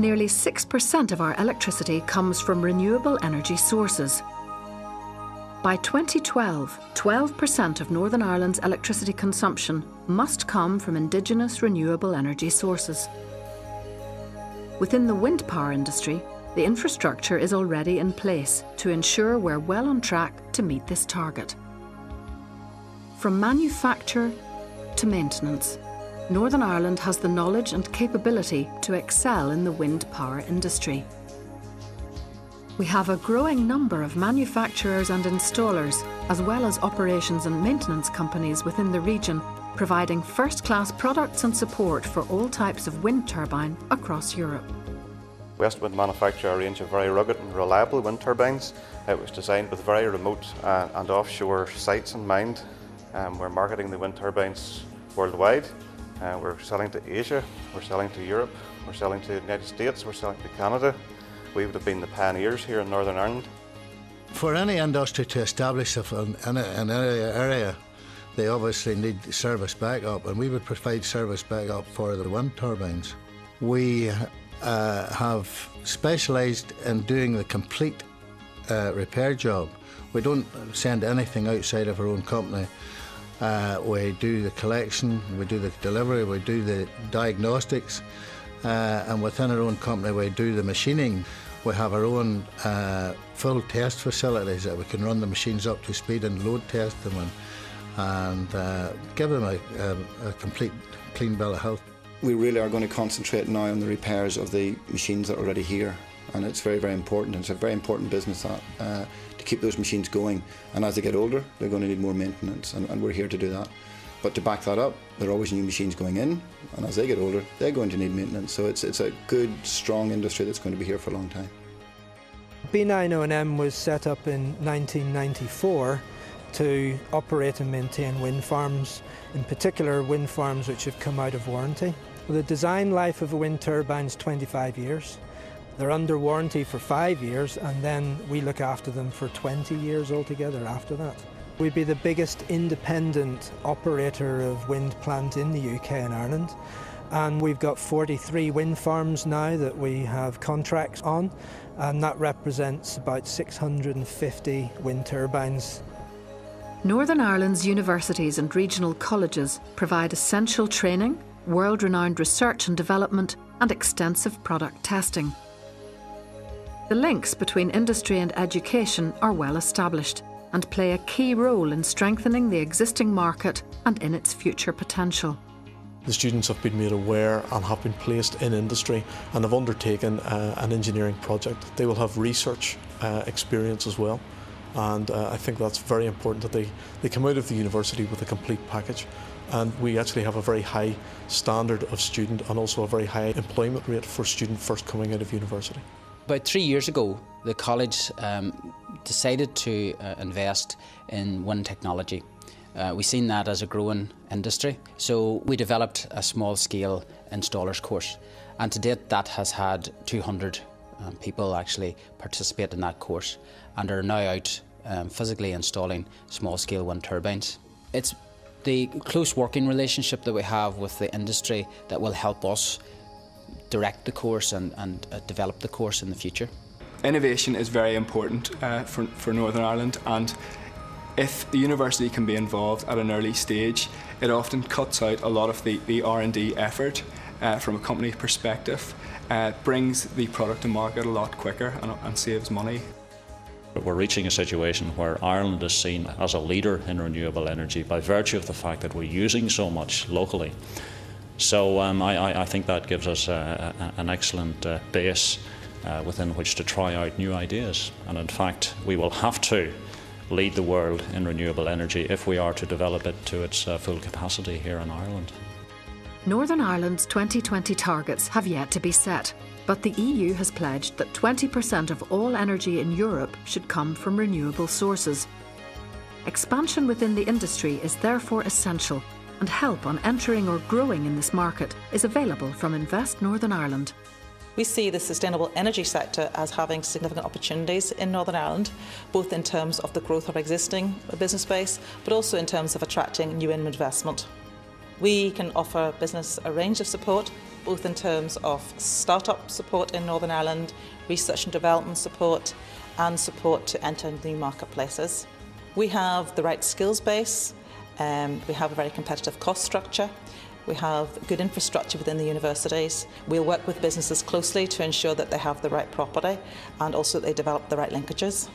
Nearly 6% of our electricity comes from renewable energy sources. By 2012, 12% of Northern Ireland's electricity consumption must come from indigenous renewable energy sources. Within the wind power industry, the infrastructure is already in place to ensure we're well on track to meet this target. From manufacture to maintenance, Northern Ireland has the knowledge and capability to excel in the wind power industry. We have a growing number of manufacturers and installers, as well as operations and maintenance companies within the region, providing first-class products and support for all types of wind turbine across Europe. Westwind manufacture a range of very rugged and reliable wind turbines. It was designed with very remote uh, and offshore sites in mind. Um, we're marketing the wind turbines worldwide uh, we're selling to Asia, we're selling to Europe, we're selling to the United States, we're selling to Canada. We would have been the pioneers here in Northern Ireland. For any industry to establish in an area, they obviously need service backup, and we would provide service backup for the wind turbines. We uh, have specialised in doing the complete uh, repair job. We don't send anything outside of our own company. Uh, we do the collection, we do the delivery, we do the diagnostics, uh, and within our own company, we do the machining. We have our own uh, full test facilities that we can run the machines up to speed and load test them and, and uh, give them a, a, a complete clean bill of health. We really are going to concentrate now on the repairs of the machines that are already here, and it's very, very important. It's a very important business that uh, to keep those machines going. And as they get older, they're going to need more maintenance, and, and we're here to do that. But to back that up, there are always new machines going in, and as they get older, they're going to need maintenance. So it's, it's a good, strong industry that's going to be here for a long time. B9 O&M was set up in 1994 to operate and maintain wind farms, in particular wind farms which have come out of warranty. The design life of a wind turbine is 25 years. They're under warranty for five years and then we look after them for 20 years altogether after that. We'd be the biggest independent operator of wind plant in the UK and Ireland. And we've got 43 wind farms now that we have contracts on, and that represents about 650 wind turbines. Northern Ireland's universities and regional colleges provide essential training, world renowned research and development, and extensive product testing. The links between industry and education are well established and play a key role in strengthening the existing market and in its future potential. The students have been made aware and have been placed in industry and have undertaken uh, an engineering project. They will have research uh, experience as well and uh, I think that's very important that they, they come out of the university with a complete package and we actually have a very high standard of student and also a very high employment rate for student first coming out of university. About three years ago, the college um, decided to uh, invest in wind technology. Uh, we've seen that as a growing industry, so we developed a small scale installers course. And to date, that has had 200 um, people actually participate in that course and are now out um, physically installing small scale wind turbines. It's the close working relationship that we have with the industry that will help us direct the course and, and uh, develop the course in the future. Innovation is very important uh, for, for Northern Ireland and if the university can be involved at an early stage, it often cuts out a lot of the, the R&D effort uh, from a company perspective, uh, brings the product to market a lot quicker and, and saves money. We're reaching a situation where Ireland is seen as a leader in renewable energy by virtue of the fact that we're using so much locally. So um, I, I, think that gives us a, a, an excellent uh, base uh, within which to try out new ideas. And in fact, we will have to lead the world in renewable energy if we are to develop it to its uh, full capacity here in Ireland. Northern Ireland's 2020 targets have yet to be set, but the EU has pledged that 20% of all energy in Europe should come from renewable sources. Expansion within the industry is therefore essential and help on entering or growing in this market is available from Invest Northern Ireland. We see the sustainable energy sector as having significant opportunities in Northern Ireland, both in terms of the growth of existing business base, but also in terms of attracting new investment. We can offer business a range of support, both in terms of start-up support in Northern Ireland, research and development support, and support to enter new marketplaces. We have the right skills base, um, we have a very competitive cost structure, we have good infrastructure within the universities. We'll work with businesses closely to ensure that they have the right property and also that they develop the right linkages.